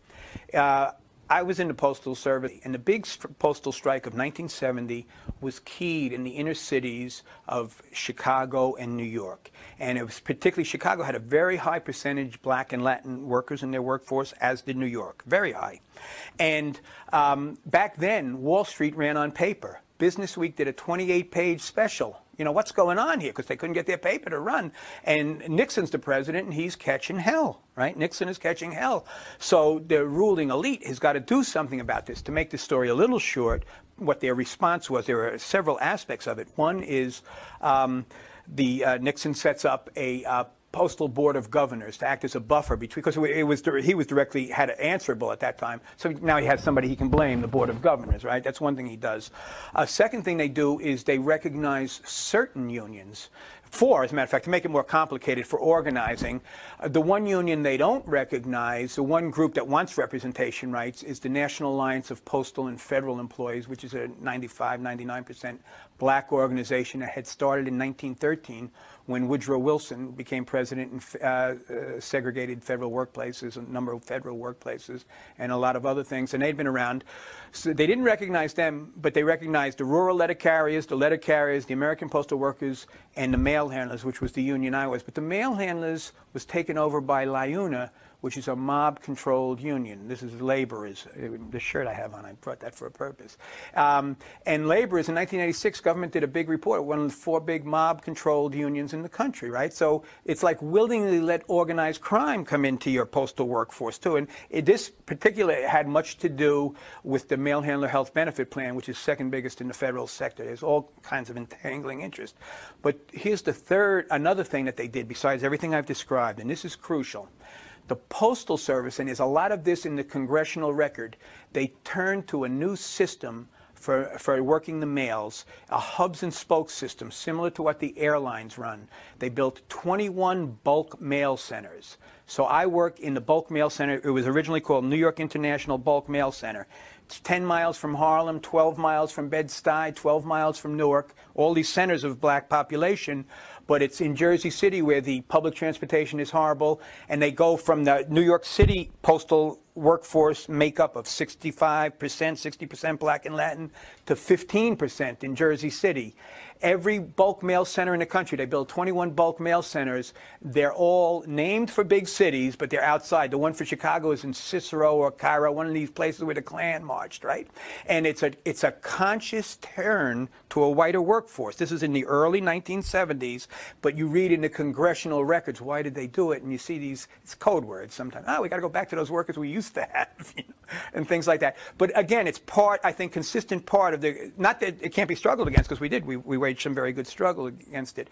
I was in the Postal Service, and the big st- postal strike of 1970 was keyed in the inner cities of Chicago and New York. And it was particularly Chicago had a very high percentage black and Latin workers in their workforce, as did New York, very high. And um, back then, Wall Street ran on paper. Business Week did a 28 page special you know, what's going on here? Because they couldn't get their paper to run. And Nixon's the president, and he's catching hell, right? Nixon is catching hell. So the ruling elite has got to do something about this. To make the story a little short, what their response was, there are several aspects of it. One is um, the uh, Nixon sets up a uh, postal board of governors to act as a buffer between because it was he was directly had answerable at that time. So now he has somebody he can blame, the board of governors, right? That's one thing he does. A second thing they do is they recognize certain unions. Four, as a matter of fact, to make it more complicated for organizing, uh, the one union they don't recognize, the one group that wants representation rights, is the National Alliance of Postal and Federal Employees, which is a 95, 99% black organization that had started in 1913 when Woodrow Wilson became president and uh, uh, segregated federal workplaces, a number of federal workplaces, and a lot of other things. And they'd been around. So they didn't recognize them, but they recognized the rural letter carriers, the letter carriers, the American postal workers, and the mail handlers, which was the union I was. But the mail handlers was taken over by LIUNA, which is a mob-controlled union. This is laborers. The shirt I have on, I brought that for a purpose. Um, and laborers, in 1986, government did a big report, one of the four big mob-controlled unions in the country, right? So it's like willingly let organized crime come into your postal workforce, too. And it, this particularly had much to do with the mail handler health benefit plan, which is second biggest in the federal sector. There's all kinds of entangling interest. But here's the third, another thing that they did besides everything I've described, and this is crucial the Postal Service, and there's a lot of this in the congressional record, they turned to a new system for, for working the mails, a hubs and spokes system similar to what the airlines run. They built 21 bulk mail centers. So I work in the bulk mail center. It was originally called New York International Bulk Mail Center. It's 10 miles from Harlem, 12 miles from Bed-Stuy, 12 miles from Newark, all these centers of black population but it's in Jersey City where the public transportation is horrible, and they go from the New York City postal workforce makeup of 65%, 60% black and Latin to 15% in Jersey City. Every bulk mail center in the country, they built 21 bulk mail centers. They're all named for big cities, but they're outside. The one for Chicago is in Cicero or Cairo, one of these places where the Klan marched, right? And it's a, it's a conscious turn to a whiter workforce. This is in the early 1970s, but you read in the congressional records, why did they do it? And you see these, it's code words sometimes. Oh, we got to go back to those workers we used to have, you know, and things like that. But again, it's part, I think, consistent part of the, not that it can't be struggled against, because we did, we, we some very good struggle against it.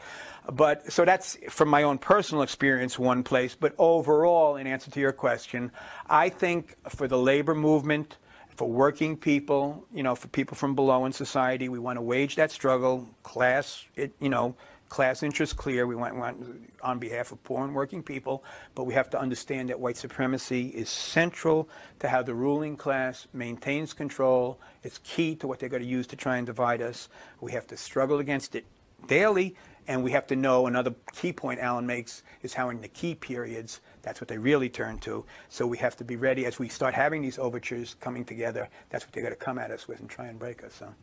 But, so that's from my own personal experience, one place. But overall, in answer to your question, I think for the labor movement, for working people, you know, for people from below in society. We want to wage that struggle, class, it, you know, class interest clear. We want, want on behalf of poor and working people, but we have to understand that white supremacy is central to how the ruling class maintains control. It's key to what they're going to use to try and divide us. We have to struggle against it daily, and we have to know another key point Allen makes is how in the key periods that's what they really turn to. So we have to be ready as we start having these overtures coming together. That's what they're going to come at us with and try and break us. So.